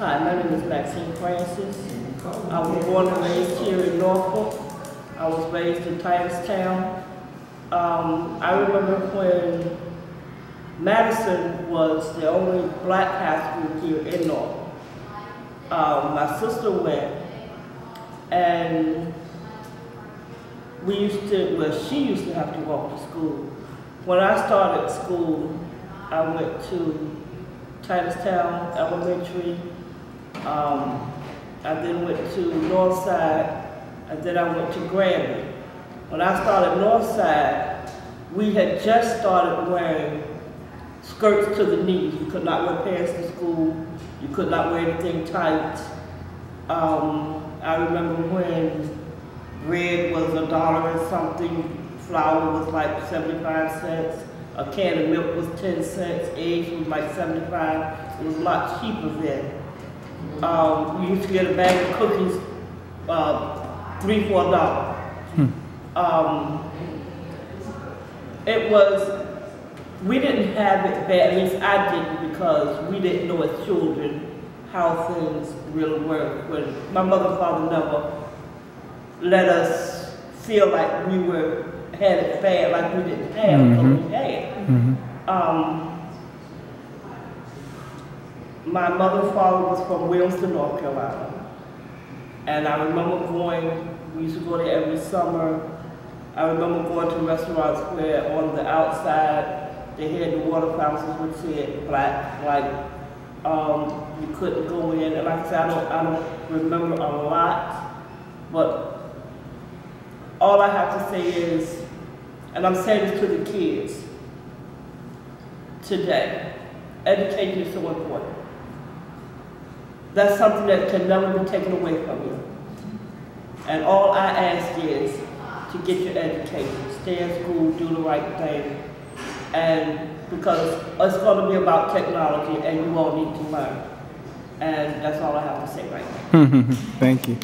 Hi, my name is Maxine Francis. I was born and raised here in Norfolk. I was raised in Titustown. Um, I remember when Madison was the only black high school here in Norfolk. Um, my sister went, and we used to, well, she used to have to walk to school. When I started school, I went to Titustown Elementary, um, I then went to Northside, and then I went to Granby. When I started Northside, we had just started wearing skirts to the knees. You could not wear pants to school. You could not wear anything tight. Um, I remember when bread was a dollar and something, flour was like 75 cents, a can of milk was 10 cents, eggs was like 75. It was a lot cheaper then. Um, we used to get a bag of cookies, uh, three, four dollars. Um, it was, we didn't have it bad, at least I didn't because we didn't know as children how things really were. When my mother and father never let us feel like we were, had it bad, like we didn't have what we had. Um, my mother father was from Wilmington, North Carolina. And I remember going, we used to go there every summer. I remember going to restaurants where on the outside, they had the water fountains which said black, like, um, you couldn't go in. And like I said, I don't, I don't remember a lot, but all I have to say is, and I'm saying this to the kids today, education is so important. That's something that can never be taken away from you. And all I ask is to get your education, stay in school, do the right thing, and because it's going to be about technology and you all need to learn. And that's all I have to say right now. Thank you.